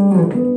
Mm-hmm.